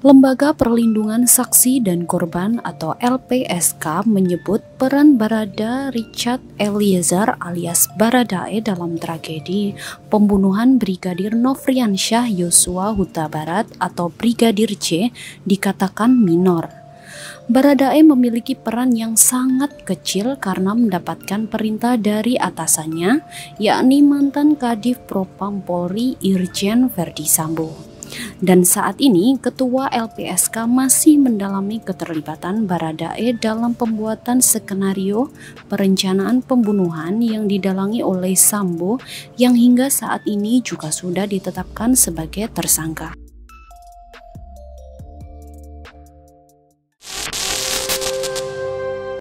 Lembaga Perlindungan Saksi dan Korban atau LPSK menyebut peran Barada Richard Eliezer alias Baradae dalam tragedi pembunuhan Brigadir Nofriansyah Yosua Huta Barat atau Brigadir C dikatakan minor. Baradae memiliki peran yang sangat kecil karena mendapatkan perintah dari atasannya, yakni mantan Kadif Propam Polri Irjen Verdi Sambo. Dan saat ini Ketua LPSK masih mendalami keterlibatan Baradae dalam pembuatan skenario perencanaan pembunuhan yang didalangi oleh Sambo yang hingga saat ini juga sudah ditetapkan sebagai tersangka.